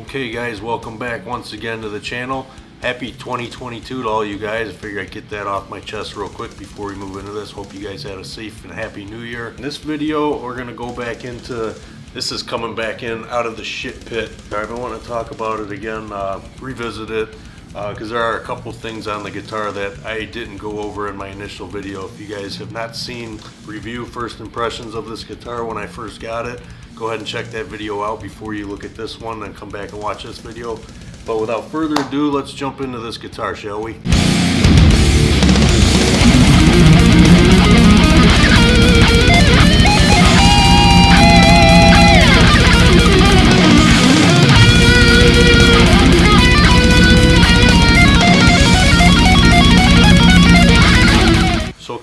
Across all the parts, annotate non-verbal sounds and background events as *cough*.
Okay guys, welcome back once again to the channel. Happy 2022 to all you guys. I figured I'd get that off my chest real quick before we move into this. Hope you guys had a safe and happy new year. In this video, we're gonna go back into, this is coming back in out of the shit pit. I've been to talk about it again, uh, revisit it, because uh, there are a couple things on the guitar that I didn't go over in my initial video. If you guys have not seen review first impressions of this guitar when I first got it, go ahead and check that video out before you look at this one and come back and watch this video. But without further ado, let's jump into this guitar, shall we?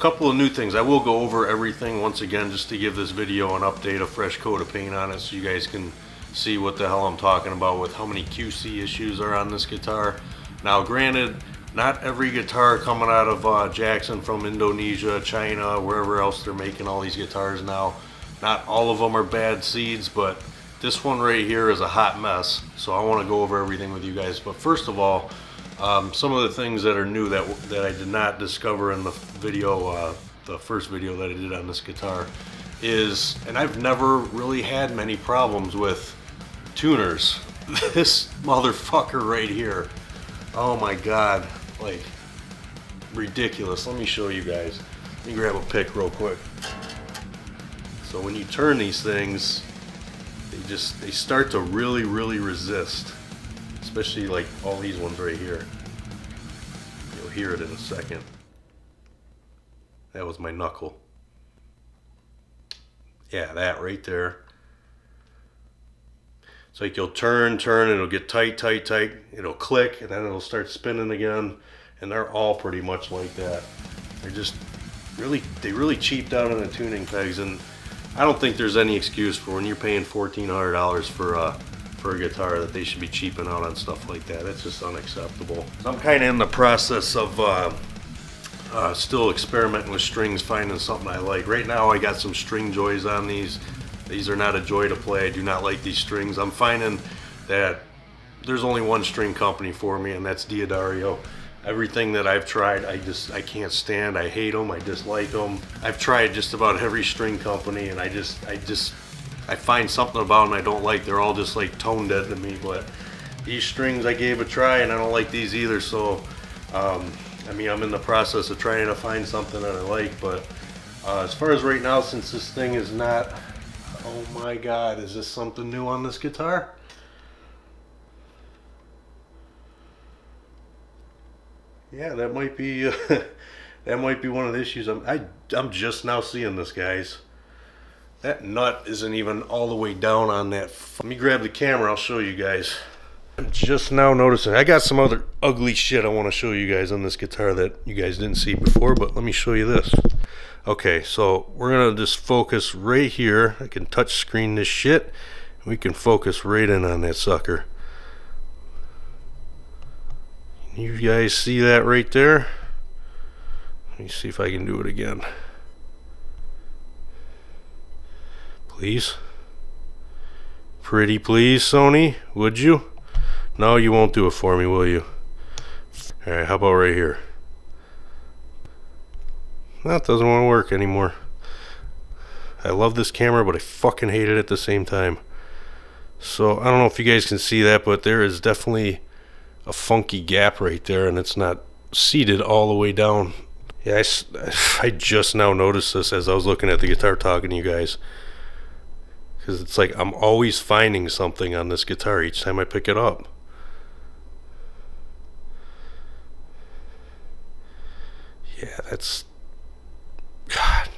Couple of new things. I will go over everything once again just to give this video an update, a fresh coat of paint on it so you guys can see what the hell I'm talking about with how many QC issues are on this guitar. Now granted, not every guitar coming out of uh, Jackson from Indonesia, China, wherever else they're making all these guitars now, not all of them are bad seeds, but this one right here is a hot mess. So I want to go over everything with you guys. But first of all, um, some of the things that are new that that I did not discover in the video, uh, the first video that I did on this guitar, is, and I've never really had many problems with tuners. *laughs* This motherfucker right here, oh my god, like ridiculous. Let me show you guys. Let me grab a pick real quick. So when you turn these things, they just they start to really really resist especially like all these ones right here. You'll hear it in a second. That was my knuckle. Yeah, that right there. It's like you'll turn, turn, it'll get tight, tight, tight. It'll click, and then it'll start spinning again. And they're all pretty much like that. They're just really, they really cheaped out on the tuning pegs. And I don't think there's any excuse for when you're paying $1,400 for a uh, for a guitar that they should be cheaping out on stuff like that. It's just unacceptable. I'm kind of in the process of uh, uh, still experimenting with strings, finding something I like. Right now I got some Stringjoys on these. These are not a joy to play. I do not like these strings. I'm finding that there's only one string company for me and that's D'Addario. Everything that I've tried, I just, I can't stand. I hate them. I dislike them. I've tried just about every string company and I just, I just I find something about them I don't like. They're all just like tone dead to me. But these strings I gave a try and I don't like these either. So, um, I mean, I'm in the process of trying to find something that I like. But uh, as far as right now, since this thing is not, oh my God, is this something new on this guitar? Yeah, that might be, uh, *laughs* that might be one of the issues. I'm, I, I'm just now seeing this, guys. That nut isn't even all the way down on that. Let me grab the camera, I'll show you guys. I'm just now noticing. I got some other ugly shit I want to show you guys on this guitar that you guys didn't see before, but let me show you this. Okay, so we're going to just focus right here. I can touch screen this shit. We can focus right in on that sucker. You guys see that right there? Let me see if I can do it again. Please. Pretty please, Sony? Would you? No, you won't do it for me, will you? Alright, how about right here? That doesn't want to work anymore. I love this camera, but I fucking hate it at the same time. So, I don't know if you guys can see that, but there is definitely a funky gap right there, and it's not seated all the way down. Yeah, I, *sighs* I just now noticed this as I was looking at the guitar talking to you guys because it's like I'm always finding something on this guitar each time I pick it up. Yeah, that's God.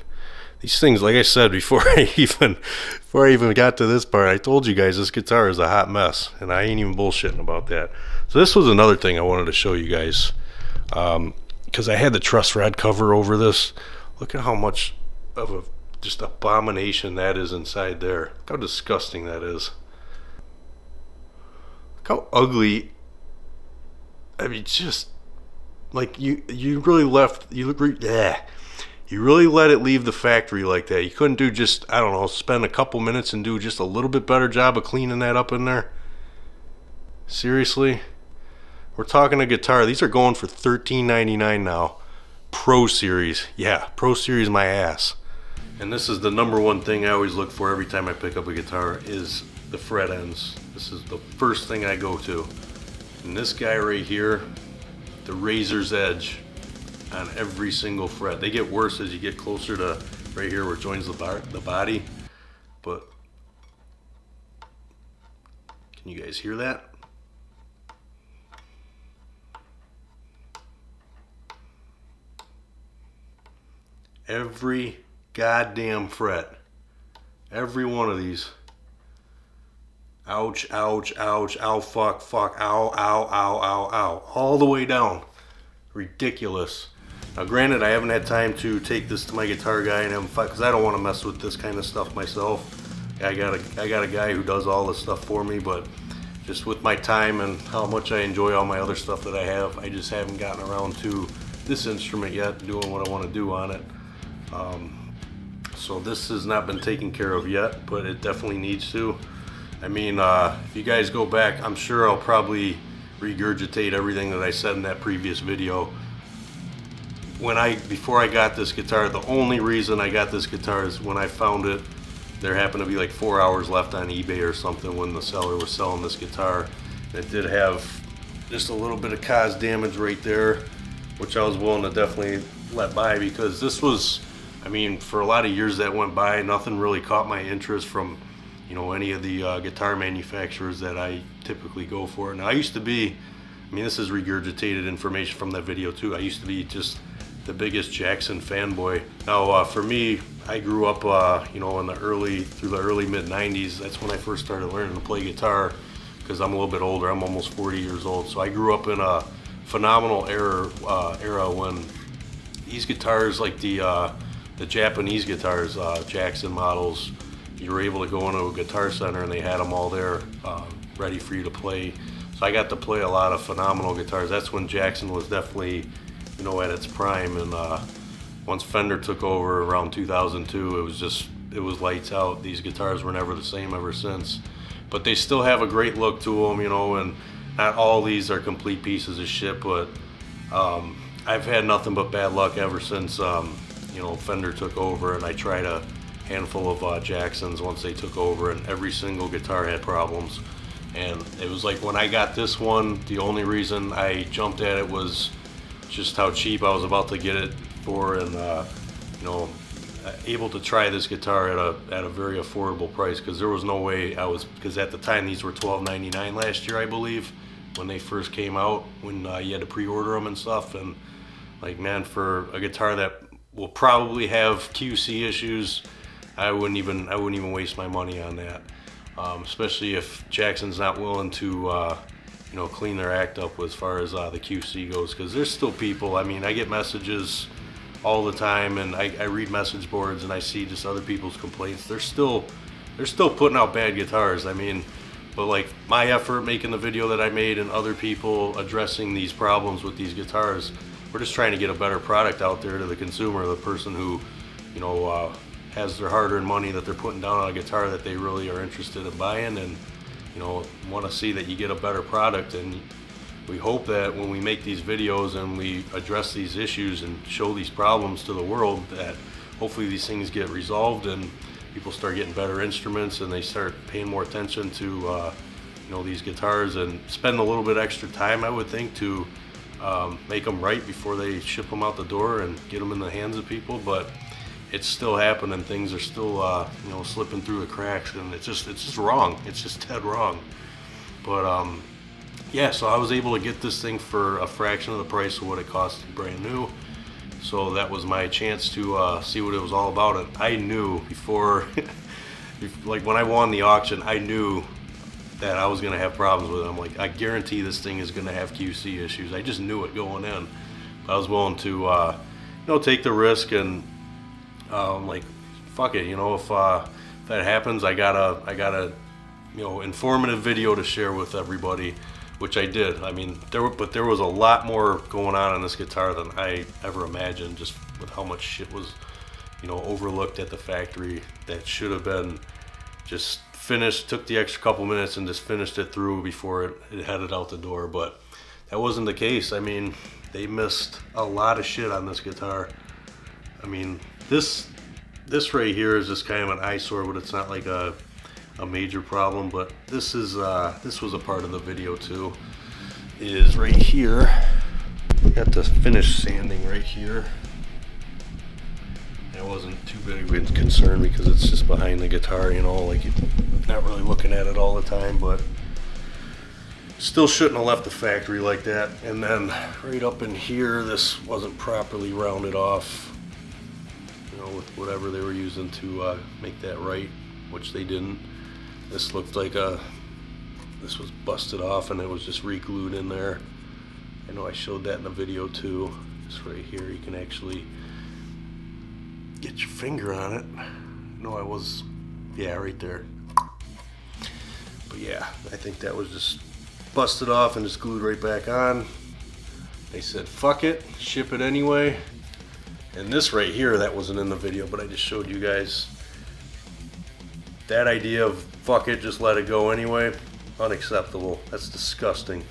These things, like I said before *laughs* I even before I even got to this part, I told you guys this guitar is a hot mess, and I ain't even bullshitting about that. So this was another thing I wanted to show you guys, because um, I had the truss rod cover over this. Look at how much of a just abomination that is inside there. Look how disgusting that is. Look how ugly. I mean, just like you, you really left. You look, yeah. You really let it leave the factory like that. You couldn't do just, I don't know, spend a couple minutes and do just a little bit better job of cleaning that up in there. Seriously? We're talking a guitar. These are going for $13.99 now. Pro Series. Yeah, Pro Series my ass. And this is the number one thing I always look for every time I pick up a guitar is the fret ends. This is the first thing I go to. And this guy right here, the razor's edge on every single fret. They get worse as you get closer to right here where it joins the, bar, the body. But can you guys hear that? Every goddamn fret. Every one of these. Ouch, ouch, ouch, ow, fuck, fuck, ow, ow, ow, ow, ow. All the way down. Ridiculous. Now granted, I haven't had time to take this to my guitar guy and have him fight because I don't want to mess with this kind of stuff myself. I got a, I got a guy who does all this stuff for me, but just with my time and how much I enjoy all my other stuff that I have, I just haven't gotten around to this instrument yet, doing what I want to do on it. Um, so this has not been taken care of yet, but it definitely needs to. I mean, uh, if you guys go back, I'm sure I'll probably regurgitate everything that I said in that previous video. When I, before I got this guitar, the only reason I got this guitar is when I found it, there happened to be like four hours left on eBay or something when the seller was selling this guitar. It did have just a little bit of cause damage right there, which I was willing to definitely let by because this was, I mean, for a lot of years that went by, nothing really caught my interest from you know, any of the uh, guitar manufacturers that I typically go for. Now, I used to be, I mean, this is regurgitated information from that video too. I used to be just the biggest Jackson fanboy. Now, uh, for me, I grew up, uh, you know, in the early, through the early mid 90s. That's when I first started learning to play guitar because I'm a little bit older. I'm almost 40 years old. So I grew up in a phenomenal era, uh, era when these guitars, like the, uh, the Japanese guitars, uh, Jackson models, you were able to go into a guitar center and they had them all there uh, ready for you to play. So I got to play a lot of phenomenal guitars. That's when Jackson was definitely, you know, at its prime. And uh, once Fender took over around 2002, it was just, it was lights out. These guitars were never the same ever since. But they still have a great look to them, you know, and not all these are complete pieces of shit, but um, I've had nothing but bad luck ever since, um, you know, Fender took over and I tried a handful of uh, Jacksons once they took over, and every single guitar had problems. And it was like when I got this one, the only reason I jumped at it was just how cheap I was about to get it for, and uh, you know, able to try this guitar at a at a very affordable price because there was no way I was because at the time these were $12.99 last year, I believe, when they first came out, when uh, you had to pre-order them and stuff, and like man, for a guitar that will probably have QC issues. I wouldn't even I wouldn't even waste my money on that. Um, especially if Jackson's not willing to uh, you know clean their act up as far as uh, the QC goes because there's still people. I mean I get messages all the time and I, I, read message boards and I see just other people's complaints. They're still they're still putting out bad guitars. I mean but like my effort making the video that I made and other people addressing these problems with these guitars we're just trying to get a better product out there to the consumer the person who you know uh, has their hard-earned money that they're putting down on a guitar that they really are interested in buying and you know want to see that you get a better product. And we hope that when we make these videos and we address these issues and show these problems to the world that hopefully these things get resolved and people start getting better instruments and they start paying more attention to uh, you know these guitars and spend a little bit extra time I would think to um, make them right before they ship them out the door and get them in the hands of people but it's still happening. Things are still, uh, you know, slipping through the cracks, and it's just, it's just wrong. It's just dead wrong. But um, yeah, so I was able to get this thing for a fraction of the price of what it cost brand new. So that was my chance to uh, see what it was all about. And I knew before, *laughs* like when I won the auction, I knew that I was going to have problems with it. I'm like, I guarantee this thing is going to have QC issues. I just knew it going in. But I was willing to, uh, you know, take the risk and um, like fuck it you know if, uh, that happens I got a I got a you know informative video to share with everybody which I did I mean there were but there was a lot more going on on this guitar than I ever imagined just with how much shit was you know overlooked at the factory that should have been just finished, took the extra couple minutes and just finished it through before it, it headed out the door. But that wasn't the case. I mean, they missed a lot of shit on this guitar. I mean, this this right here is just kind of an eyesore, but it's not like a a major problem. But this is uh, this was a part of the video too. Is right here. Got the finish sanding right here. It wasn't too big of a concern because it's just behind the guitar, you know, like you're not really looking at it all the time, but still shouldn't have left the factory like that. And then right up in here, this wasn't properly rounded off, you know, with whatever they were using to uh, make that right, which they didn't. This looked like a, this was busted off and it was just re-glued in there. I know I showed that in the video too. Just right here, you can actually get your finger on it. No, I was, yeah, right there. But yeah, I think that was just busted off and just glued right back on. They said, fuck it, ship it anyway. And this right here, that wasn't in the video, but I just showed you guys. That idea of fuck it, just let it go anyway, unacceptable. That's disgusting.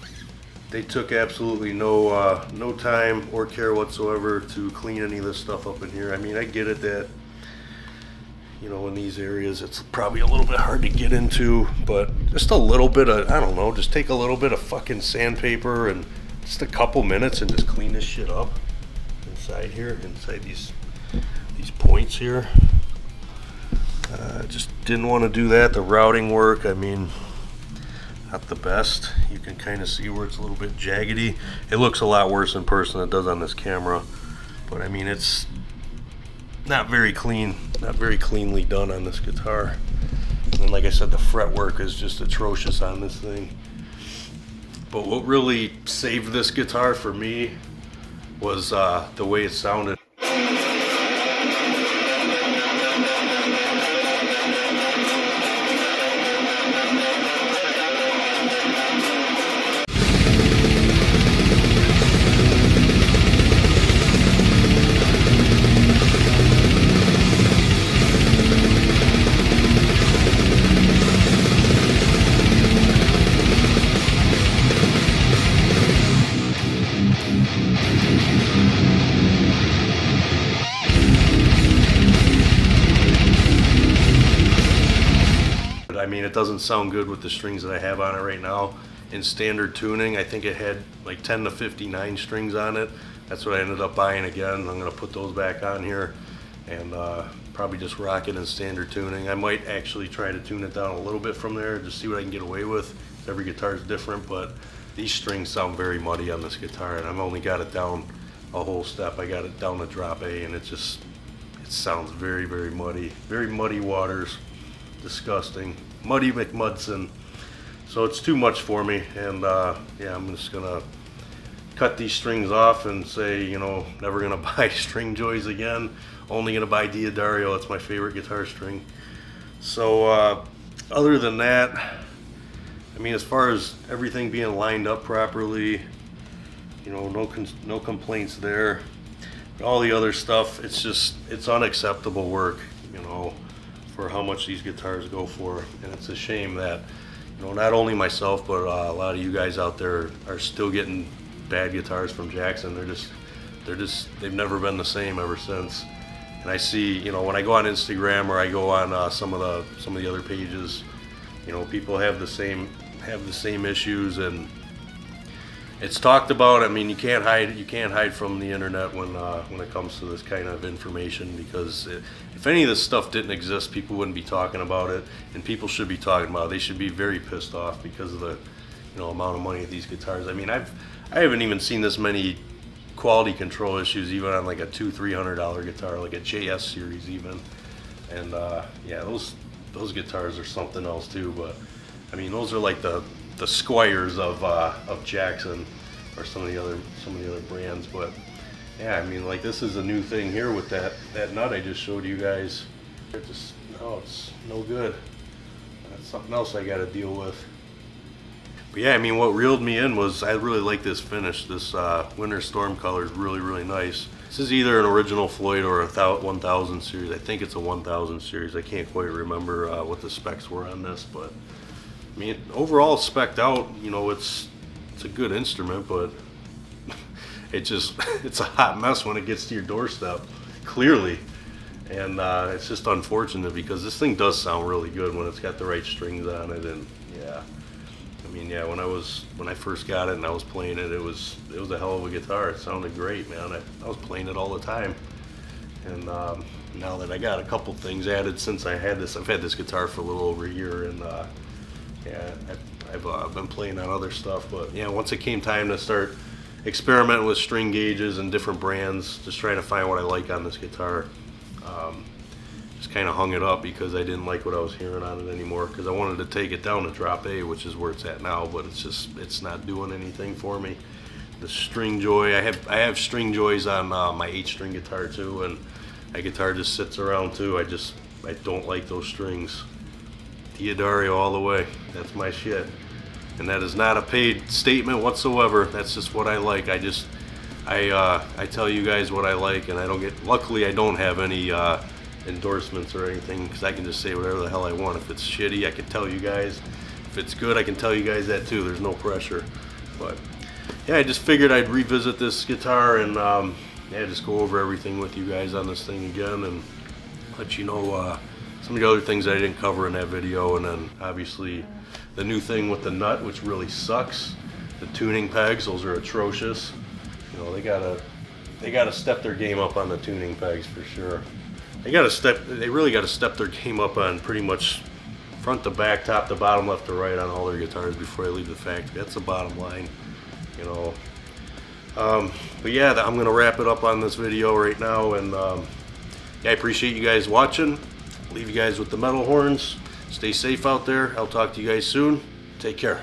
They took absolutely no uh, no time or care whatsoever to clean any of this stuff up in here. I mean, I get it that you know in these areas it's probably a little bit hard to get into, but just a little bit of I don't know, just take a little bit of fucking sandpaper and just a couple minutes and just clean this shit up inside here, inside these these points here. Uh, just didn't want to do that. The routing work, I mean, not the best. You can kind of see where it's a little bit jaggedy. It looks a lot worse in person than it does on this camera. But I mean, it's not very clean, not very cleanly done on this guitar. And like I said, the fretwork is just atrocious on this thing. But what really saved this guitar for me was uh, the way it sounded. Doesn't sound good with the strings that I have on it right now. In standard tuning, I think it had like 10 to 59 strings on it. That's what I ended up buying again. I'm gonna put those back on here and uh, probably just rock it in standard tuning. I might actually try to tune it down a little bit from there, just see what I can get away with. Every guitar is different, but these strings sound very muddy on this guitar and I've only got it down a whole step. I got it down to drop A and it just, it sounds very, very muddy. Very muddy waters, disgusting. Muddy McMudson. So it's too much for me and uh, yeah, I'm just gonna cut these strings off and say, you know, never gonna *laughs* buy Stringjoys again. Only gonna buy D'Addario, it's my favorite guitar string. So uh, other than that, I mean, as far as everything being lined up properly, you know, no no complaints there. All the other stuff, it's just it's unacceptable work, you know, for how much these guitars go for, and it's a shame that you know not only myself but uh, a lot of you guys out there are still getting bad guitars from Jackson. They're just they're just they've never been the same ever since. And I see, you know, when I go on Instagram or I go on uh, some of the some of the other pages, you know, people have the same have the same issues and it's talked about. I mean, you can't hide you can't hide from the internet when uh, when it comes to this kind of information because it, if any of this stuff didn't exist, people wouldn't be talking about it, and people should be talking about it. They should be very pissed off because of the you know amount of money these guitars. I mean, I've I haven't even seen this many quality control issues even on like a two three hundred dollar guitar, like a JS series even, and uh, yeah, those those guitars are something else too. But I mean, those are like the the Squiers of uh, of Jackson or some of the other some of the other brands. But yeah, I mean, like this is a new thing here with that that nut I just showed you guys. It just no, it's no good. That's something else I got to deal with. But yeah, I mean, what reeled me in was I really like this finish. This uh, Winter Storm color is really, really nice. This is either an original Floyd or a 1000 series. I think it's a 1000 series. I can't quite remember uh, what the specs were on this, but I mean, overall spec'd out, you know, it's it's a good instrument, but *laughs* it just *laughs* it's a hot mess when it gets to your doorstep, clearly. And uh, it's just unfortunate because this thing does sound really good when it's got the right strings on it, and yeah. I mean, yeah, when I was when I first got it and I was playing it, it was it was a hell of a guitar. It sounded great, man. I, I was playing it all the time. And um, now that I got a couple things added since I had this, I've had this guitar for a little over a year, and uh, yeah, I've, I've uh, been playing on other stuff. But yeah, once it came time to start experimenting with string gauges and different brands, just trying to find what I like on this guitar. Um, just kind of hung it up because I didn't like what I was hearing on it anymore because I wanted to take it down to drop A, which is where it's at now, but it's just it's not doing anything for me. The Stringjoy, I have I have Stringjoys on uh, my eight string guitar too, and that guitar just sits around too. I just I don't like those strings. D'Addario all the way. That's my shit. And that is not a paid statement whatsoever. That's just what I like. I just I uh, I tell you guys what I like, and I don't get. Luckily, I don't have any. Uh, endorsements or anything because I can just say whatever the hell I want. If it's shitty, I can tell you guys. If it's good, I can tell you guys that too. There's no pressure. But yeah, I just figured I'd revisit this guitar and um, yeah, just go over everything with you guys on this thing again and let you know uh, some of the other things I didn't cover in that video. And then obviously the new thing with the nut, which really sucks. The tuning pegs, those are atrocious. You know, they gotta they gotta step their game up on the tuning pegs for sure they got to step. They really got to step their game up on pretty much front to back, top to bottom, left to right on all their guitars before they leave the factory. That's the bottom line, you know. Um, but yeah, I'm gonna wrap it up on this video right now, and um, yeah, I appreciate you guys watching. Leave you guys with the metal horns. Stay safe out there. I'll talk to you guys soon. Take care.